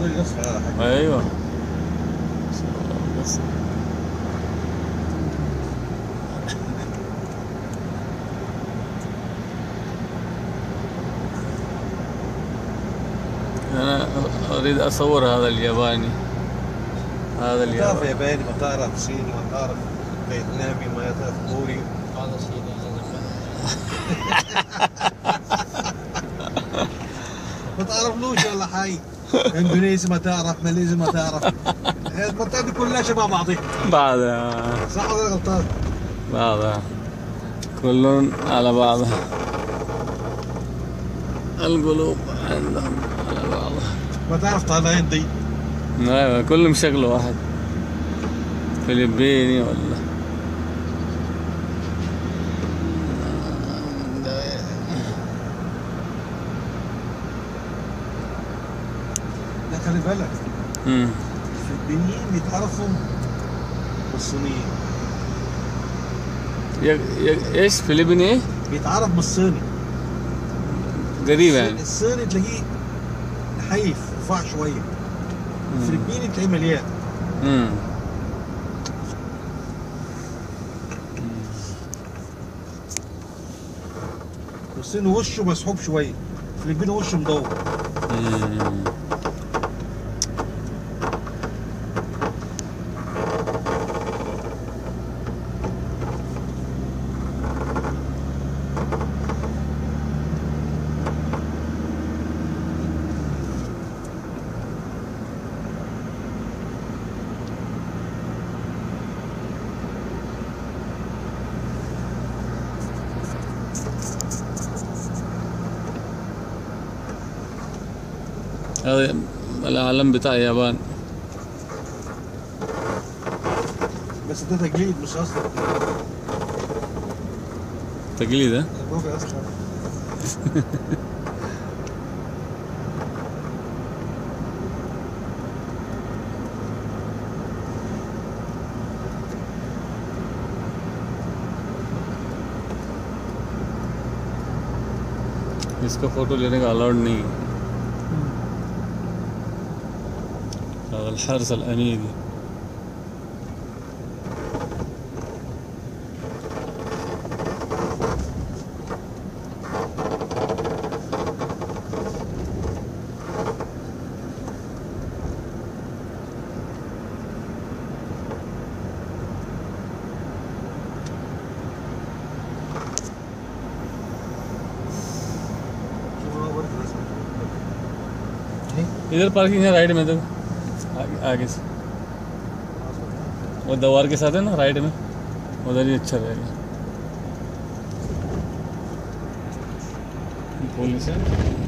والله يصحى على حاجة. أيوه بس أنا أريد أصور هذا الياباني. هذا تعرف الياباني ياباني ما تعرف صيني ما تعرف فيتنامي ما تعرف كوري. هذا الشيء ما تعرفلوش ولا حي اندونيسي ما تعرف ماليزي ما تعرف. المنطقة دي كلها شبه بعضها. بعضها. صح ولا أنا غلطان؟ بعضها. كلهم على بعضها. القلوب. عندهم على بعضها ما تعرف تايلاندي أيوه كلهم شكله واحد. فلبيني ولا؟ لا خلي بالك. امم الفلبينيين بيتعرفوا بالصينيين. يا- يا- إيش؟ فلبيني؟ إيه؟ بيتعرف بالصيني. قريب يعني الصيني تلاقيه نحيف رفع شوية. الفلبيني تلاقيه مليان. امم والصيني وشه مسحوب شوية. الفلبيني وشه مدور. أمم. هذا العلم بتاع اليابان بس ده تجليد مش اصلا تقليد ها؟ الربع اصلا इसका फोटो लेने का अलाउड नहीं है هذا الحارس الأميري شوف هو برضه رسم. इधर पार्किंग है राइट में तो आगे, से। वो दवार के साथ है ना राइट में? उधर ही अच्छा रहेगा। पुलिस है